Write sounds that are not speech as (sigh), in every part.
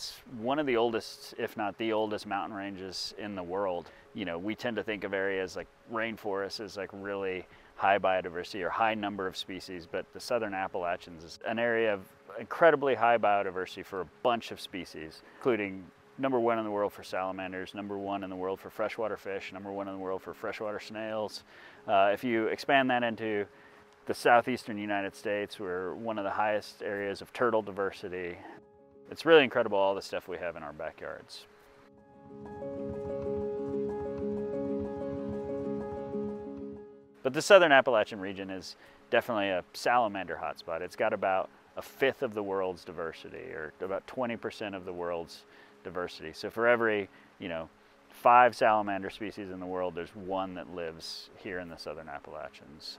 It's one of the oldest, if not the oldest mountain ranges in the world. You know, we tend to think of areas like rainforests as like really high biodiversity or high number of species, but the Southern Appalachians is an area of incredibly high biodiversity for a bunch of species, including number one in the world for salamanders, number one in the world for freshwater fish, number one in the world for freshwater snails. Uh, if you expand that into the southeastern United States, we're one of the highest areas of turtle diversity. It's really incredible all the stuff we have in our backyards. But the southern Appalachian region is definitely a salamander hotspot. It's got about a fifth of the world's diversity, or about 20% of the world's diversity. So for every, you know, five salamander species in the world, there's one that lives here in the southern Appalachians.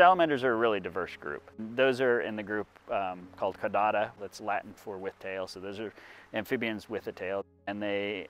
Salamanders are a really diverse group. Those are in the group um, called Caudata, that's Latin for with tail. So those are amphibians with a tail. And they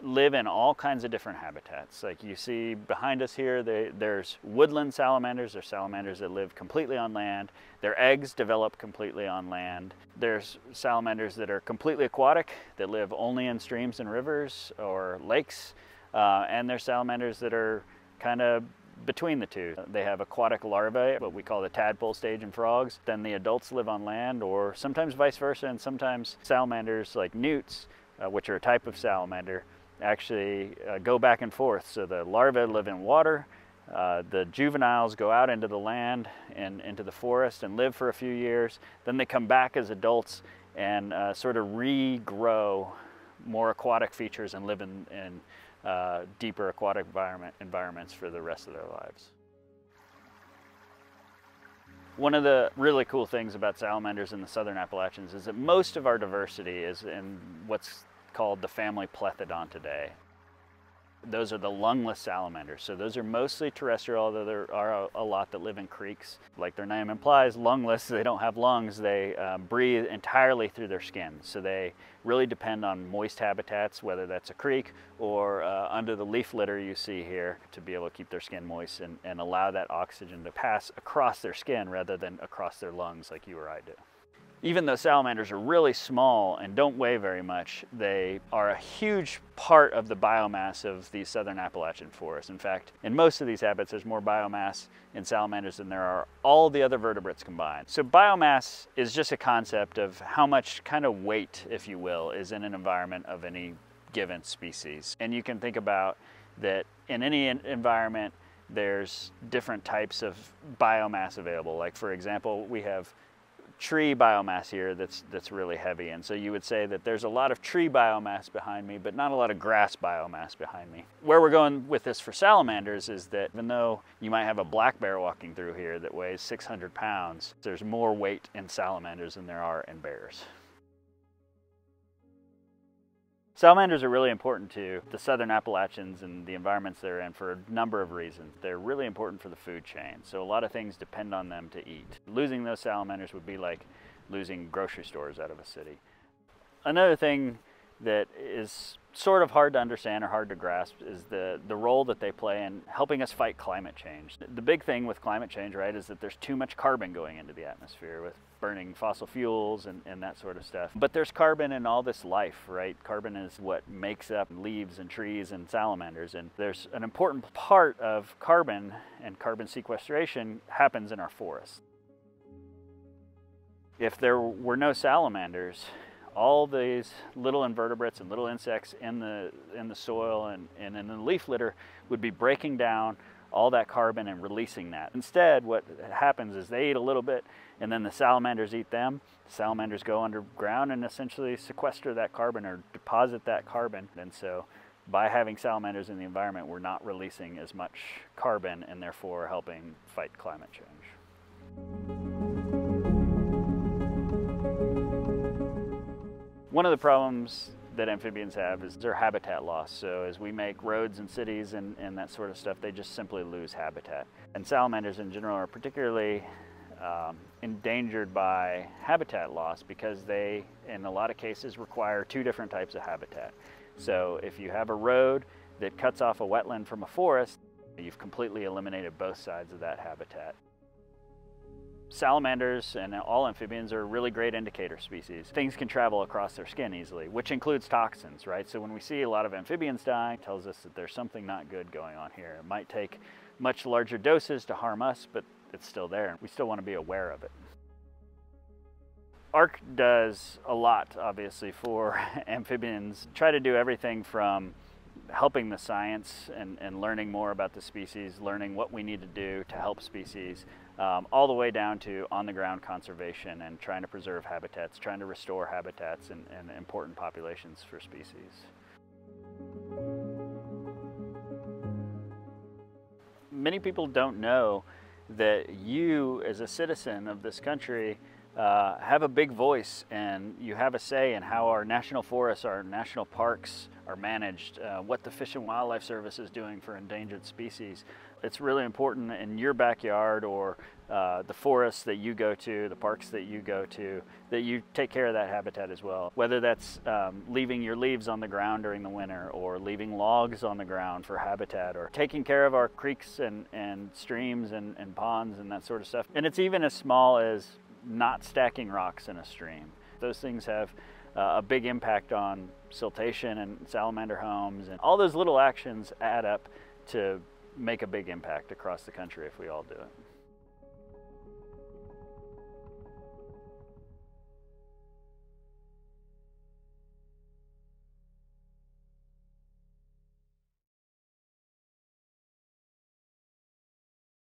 live in all kinds of different habitats. Like you see behind us here, they, there's woodland salamanders. There's salamanders that live completely on land. Their eggs develop completely on land. There's salamanders that are completely aquatic, that live only in streams and rivers or lakes. Uh, and there's salamanders that are kind of between the two. They have aquatic larvae, what we call the tadpole stage in frogs. Then the adults live on land, or sometimes vice versa, and sometimes salamanders like newts, uh, which are a type of salamander, actually uh, go back and forth. So the larvae live in water, uh, the juveniles go out into the land and into the forest and live for a few years. Then they come back as adults and uh, sort of regrow more aquatic features and live in, in uh, deeper aquatic environment, environments for the rest of their lives. One of the really cool things about salamanders in the southern Appalachians is that most of our diversity is in what's called the family Plethodontidae. Those are the lungless salamanders. So those are mostly terrestrial, although there are a, lot that live in creeks. Like their name implies, lungless, they don't have lungs. They uh, breathe entirely through their skin. So they really depend on moist habitats, whether that's a creek or uh, under the leaf litter you see here to be able to keep their skin moist and, and allow that oxygen to pass across their skin rather than across their lungs like you or I do. Even though salamanders are really small and don't weigh very much, they are a huge part of the biomass of the southern Appalachian forest. In fact, in most of these habitats, there's more biomass in salamanders than there are all the other vertebrates combined. So biomass is just a concept of how much kind of weight, if you will, is in an environment of any given species. And you can think about that in any environment, there's different types of biomass available. Like for example, we have tree biomass here that's, that's really heavy. And so you would say that there's a lot of tree biomass behind me, but not a lot of grass biomass behind me. Where we're going with this for salamanders is that even though you might have a black bear walking through here that weighs 600 pounds, there's more weight in salamanders than there are in bears. Salamanders are really important to the southern Appalachians and the environments they're in for a number of reasons. They're really important for the food chain, so a lot of things depend on them to eat. Losing those salamanders would be like losing grocery stores out of a city. Another thing that is sort of hard to understand or hard to grasp is the, the role that they play in helping us fight climate change. The big thing with climate change, right, is that there's too much carbon going into the atmosphere with burning fossil fuels and, and that sort of stuff. But there's carbon in all this life, right? Carbon is what makes up leaves and trees and salamanders. And there's an important part of carbon and carbon sequestration happens in our forests. If there were no salamanders, all these little invertebrates and little insects in the, in the soil and, and in the leaf litter would be breaking down all that carbon and releasing that. Instead, what happens is they eat a little bit and then the salamanders eat them. The salamanders go underground and essentially sequester that carbon or deposit that carbon. And so by having salamanders in the environment, we're not releasing as much carbon and therefore helping fight climate change. One of the problems that amphibians have is their habitat loss. So as we make roads and cities and, and that sort of stuff, they just simply lose habitat. And salamanders in general are particularly um, endangered by habitat loss because they, in a lot of cases, require two different types of habitat. So if you have a road that cuts off a wetland from a forest, you've completely eliminated both sides of that habitat. Salamanders and all amphibians are really great indicator species. Things can travel across their skin easily, which includes toxins, right? So when we see a lot of amphibians dying, it tells us that there's something not good going on here. It might take much larger doses to harm us, but it's still there. And we still want to be aware of it. ARC does a lot, obviously, for (laughs) amphibians. Try to do everything from helping the science and, and, learning more about the species, learning what we need to do to help species, um, all the way down to on-the-ground conservation and trying to preserve habitats, trying to restore habitats and, and important populations for species. Many people don't know that you, as a citizen of this country, uh, have a big voice and you have a say in how our national forests, our national parks are managed, uh, what the Fish and Wildlife Service is doing for endangered species. It's really important in your backyard or uh, the forests that you go to, the parks that you go to, that you take care of that habitat as well. Whether that's um, leaving your leaves on the ground during the winter or leaving logs on the ground for habitat or taking care of our creeks and, and streams and, and ponds and that sort of stuff. And it's even as small as not stacking rocks in a stream. Those things have uh, a big impact on siltation and salamander homes and all those little actions add up to make a big impact across the country if we all do it.